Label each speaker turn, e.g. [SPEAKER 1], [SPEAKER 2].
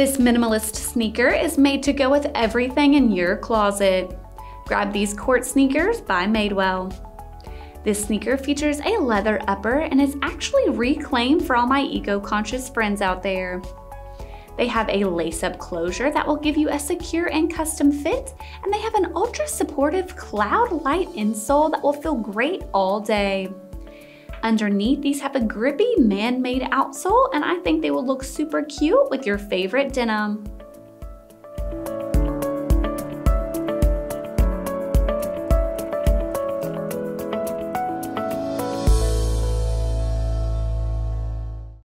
[SPEAKER 1] This minimalist sneaker is made to go with everything in your closet. Grab these court sneakers by Madewell. This sneaker features a leather upper and is actually reclaimed for all my eco-conscious friends out there. They have a lace-up closure that will give you a secure and custom fit, and they have an ultra-supportive Cloudlift insole that will feel great all day. Underneath, these have a grippy man-made outsole, and I think they will look super cute with your favorite denim.